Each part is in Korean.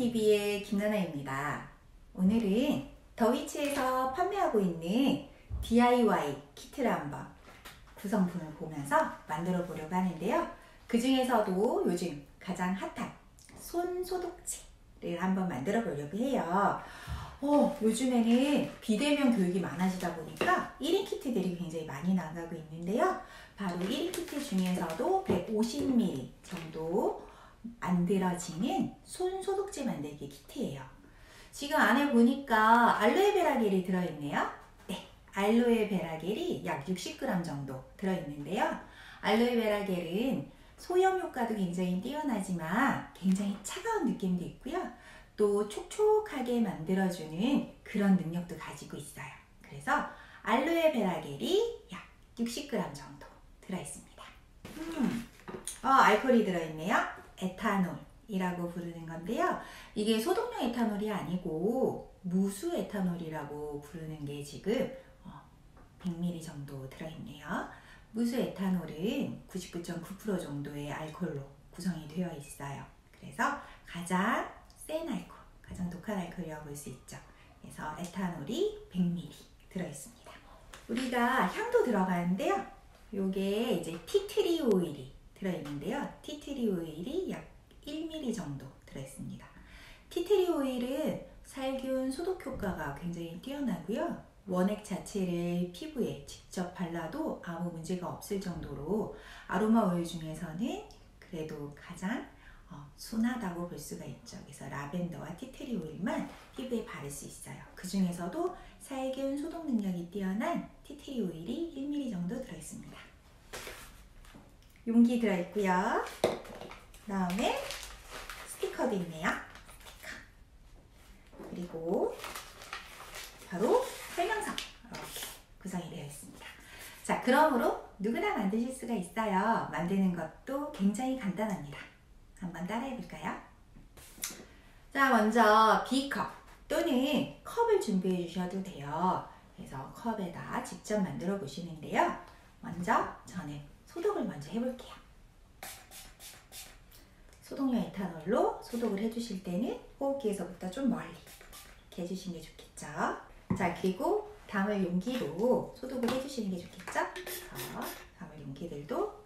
나나TV의 김나나입니다. 오늘은 더위치에서 판매하고 있는 DIY 키트를 한번 구성품을 보면서 만들어 보려고 하는데요. 그 중에서도 요즘 가장 핫한 손 소독제를 한번 만들어 보려고 해요. 어, 요즘에는 비대면 교육이 많아지다 보니까 1인 키트들이 굉장히 많이 나가고 있는데요. 바로 1인 키트 중에서도 150ml 정도 만들어지는 손 소독제 만들기 키트예요. 지금 안에 보니까 알로에베라 겔이 들어있네요. 네, 알로에베라 겔이 약 60g 정도 들어있는데요. 알로에베라 겔은 소염 효과도 굉장히 뛰어나지만 굉장히 차가운 느낌도 있고요. 또 촉촉하게 만들어주는 그런 능력도 가지고 있어요. 그래서 알로에베라 겔이 약 60g 정도 들어있습니다. 음, 어, 알코올이 들어있네요. 에탄올이라고 부르는 건데요. 이게 소독용 에탄올이 아니고 무수 에탄올이라고 부르는 게 지금 100ml 정도 들어있네요. 무수 에탄올은 99.9% 정도의 알코올로 구성이 되어 있어요. 그래서 가장 센 알코올, 가장 독한 알코올이라고 볼 수 있죠. 그래서 에탄올이 100ml 들어있습니다. 우리가 향도 들어가는데요. 요게 이제 티트리 오일이 들어있는데요. 티트리 오일이 약 1ml 정도 들어있습니다. 티트리 오일은 살균 소독 효과가 굉장히 뛰어나고요. 원액 자체를 피부에 직접 발라도 아무 문제가 없을 정도로 아로마 오일 중에서는 그래도 가장 어, 순하다고 볼 수가 있죠. 그래서 라벤더와 티트리 오일만 피부에 바를 수 있어요. 그 중에서도 살균 소독 능력이 뛰어난 티트리 오일이 1ml 정도 들어있습니다. 용기 들어있고요. 다음에 스티커도 있네요. 그리고 바로 설명서 이렇게 구성이 되어 있습니다. 자, 그러므로 누구나 만드실 수가 있어요. 만드는 것도 굉장히 간단합니다. 한번 따라해 볼까요? 자, 먼저 B컵 또는 컵을 준비해 주셔도 돼요. 그래서 컵에다 직접 만들어 보시는데요. 먼저 저는 소독을 먼저 해볼게요. 소독용 에탄올로 소독을 해주실 때는 호흡기에서부터 좀 멀리 이렇게 해주시는 게 좋겠죠. 자, 그리고 담을 용기도 소독을 해주시는 게 좋겠죠. 자, 담을 용기들도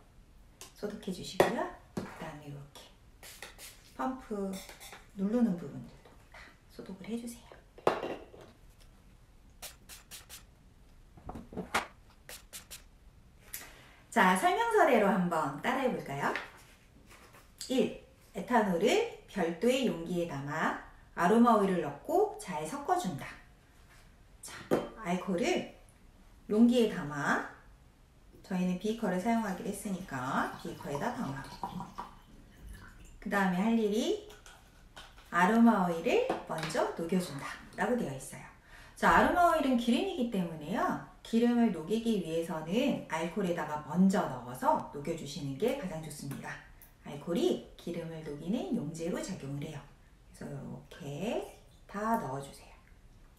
소독해 주시고요. 그 다음에 이렇게 펌프 누르는 부분들도 다 소독을 해주세요. 자, 설 명서대로 한번 따라해 볼까요? 1. 에탄올을 별도의 용기에 담아 아로마 오일을 넣고 잘 섞어준다. 자, 알코올을 용기에 담아 저희는 비커를 사용하기로 했으니까 비커에다 담아. 그 다음에 할 일이 아로마 오일을 먼저 녹여준다. 라고 되어 있어요. 자, 아로마 오일은 기름이기 때문에요. 기름을 녹이기 위해서는 알코올에다가 먼저 넣어서 녹여주시는 게 가장 좋습니다. 알코올이 기름을 녹이는 용제로 작용을 해요. 그래서 이렇게 다 넣어주세요.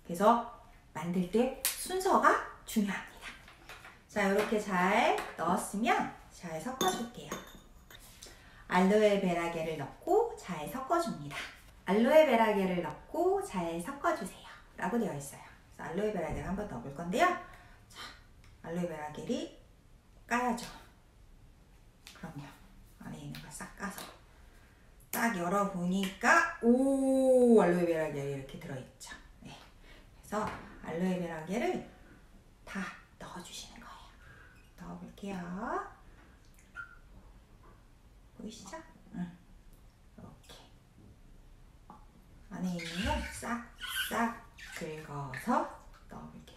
그래서 만들 때 순서가 중요합니다. 자, 이렇게 잘 넣었으면 잘 섞어줄게요. 알로에 베라겔을 넣고 잘 섞어줍니다. 알로에 베라겔을 넣고 잘 섞어주세요. 라고 되어 있어요. 그래서 알로에 베라겔 한번 넣어볼 건데요. 자, 알로에 베라 겔이 까야죠. 그럼요. 안에 있는 거 싹 까서. 딱 열어보니까, 오, 알로에 베라 겔이 이렇게 들어있죠. 네. 그래서 알로에 베라 겔을 다 넣어주시는 거예요. 넣어볼게요. 보이시죠? 응. 이렇게. 안에 있는 걸 싹싹 긁어서 넣어볼게요.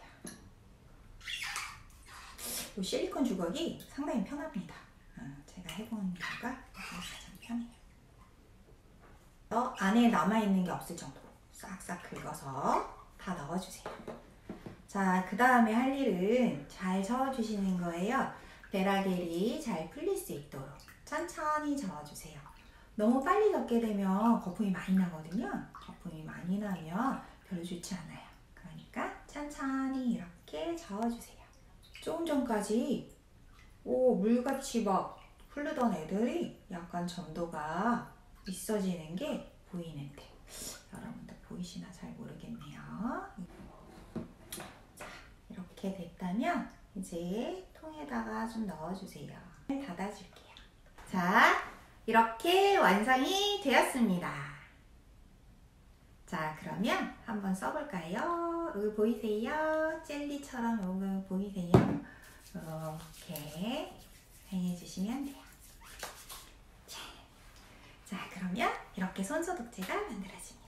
이 실리콘 주걱이 상당히 편합니다. 제가 해본 결과 가장 편해요. 어, 안에 남아있는 게 없을 정도로 싹싹 긁어서 다 넣어주세요. 자, 그 다음에 할 일은 잘 저어주시는 거예요. 베라겔이 잘 풀릴 수 있도록 천천히 저어주세요. 너무 빨리 적게 되면 거품이 많이 나거든요. 거품이 많이 나면 별로 좋지 않아요. 그러니까 천천히 이렇게 저어주세요. 조금 전까지 오 물같이 막 흐르던 애들이 약간 점도가 있어지는 게 보이는데 여러분들 보이시나 잘 모르겠네요. 자, 이렇게 됐다면 이제 통에다가 좀 넣어주세요. 닫아줄게요. 자, 이렇게 완성이 되었습니다. 자, 그러면 한번 써볼까요? 여기 보이세요? 젤리처럼 여기 보이세요? 이렇게 해주시면 돼요. 자, 자, 그러면 이렇게 손소독제가 만들어집니다.